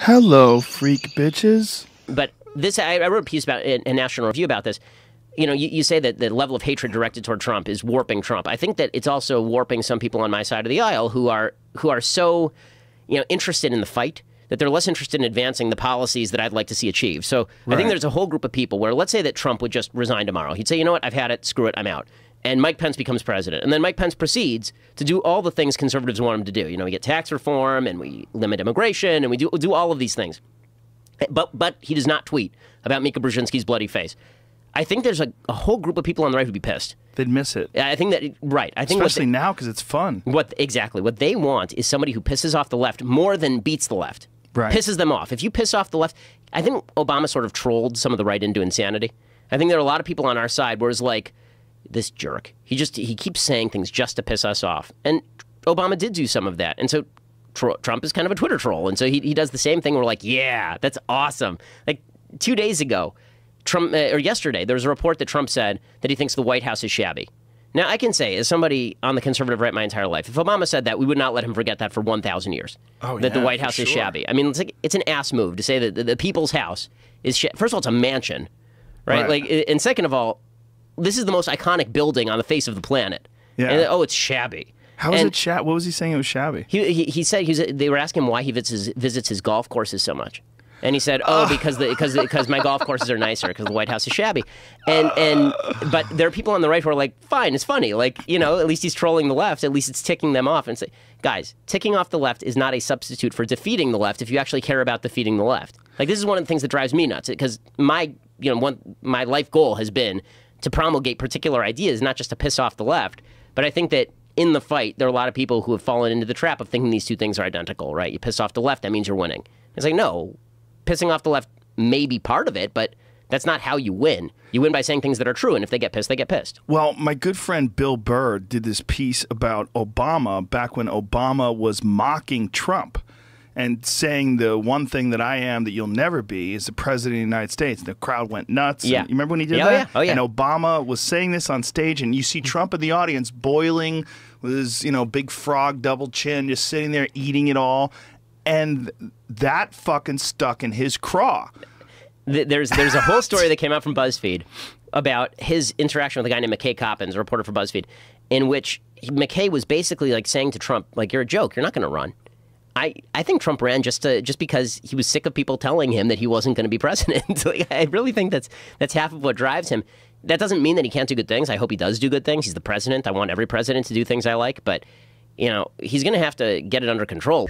Hello, freak bitches. But this, I, I wrote a piece about in, in National Review about this. You know, you, you say that the level of hatred directed toward Trump is warping Trump. I think that it's also warping some people on my side of the aisle who are who are so, you know, interested in the fight that they're less interested in advancing the policies that I'd like to see achieved. So I think there's a whole group of people where, let's say that Trump would just resign tomorrow. He'd say, you know what, I've had it, screw it, I'm out. And Mike Pence becomes president. And then Mike Pence proceeds to do all the things conservatives want him to do. You know, we get tax reform and we limit immigration and we do, do all of these things. But, but he does not tweet about Mika Brzezinski's bloody face. I think there's a, a whole group of people on the right who'd be pissed. They'd miss it. I think that, right. I think Especially now because it's fun. what exactly what they want is somebody who pisses off the left more than beats the left. Right. Pisses them off. If you piss off the left, I think Obama sort of trolled some of the right into insanity. I think there are a lot of people on our side where it's like this jerk. He just he keeps saying things just to piss us off. And Obama did do some of that. And so tr- Trump is kind of a Twitter troll. And so he he does the same thing. We're like, yeah, that's awesome. Like two days ago, Trump uh, or yesterday, there was a report that Trump said that he thinks the White House is shabby. Now, I can say, as somebody on the conservative right my entire life, if Obama said that, we would not let him forget that for 1,000 years. Oh, that the White House is shabby. I mean, it's like it's an ass move to say that the, the people's house is sh- first of all, it's a mansion, right? Right. Like, and second of all, this is the most iconic building on the face of the planet. Yeah. And, oh, it's shabby. How was And it shabby? What was he saying? It was shabby. He, he, he said he was, they were asking him why he visits his, visits his golf courses so much. And he said, "Oh, because the because because my golf courses are nicer because the White House is shabby." And and but there are people on the right who are like, "Fine, it's funny. Like you know, at least he's trolling the left. At least it's ticking them off." And say, guys, ticking off the left is not a substitute for defeating the left. If you actually care about defeating the left, like this is one of the things that drives me nuts because my you know one my life goal has been to promulgate particular ideas, not just to piss off the left. But I think that in the fight, there are a lot of people who have fallen into the trap of thinking these two things are identical, right? You piss off the left, that means you're winning. It's like, no, pissing off the left may be part of it, but that's not how you win. You win by saying things that are true, and if they get pissed, they get pissed. Well, my good friend Bill Burr did this piece about Obama back when Obama was mocking Trump and saying the one thing that I am that you'll never be is the president of the United States. The crowd went nuts. Yeah. You remember when he did Yeah, oh, that? yeah. Oh, yeah. And Obama was saying this on stage, and you see Trump in the audience boiling with his, you know, big frog double chin, just sitting there eating it all. And that fucking stuck in his craw. There's there's a whole story that came out from BuzzFeed about his interaction with a guy named McKay Coppins, a reporter for BuzzFeed, in which McKay was basically like saying to Trump, like, "You're a joke. You're not going to run." I, I think Trump ran just to, just because he was sick of people telling him that he wasn't going to be president. like, I really think that's that's half of what drives him. That doesn't mean that he can't do good things. I hope he does do good things. He's the president. I want every president to do things I like, but you know he's going to have to get it under control.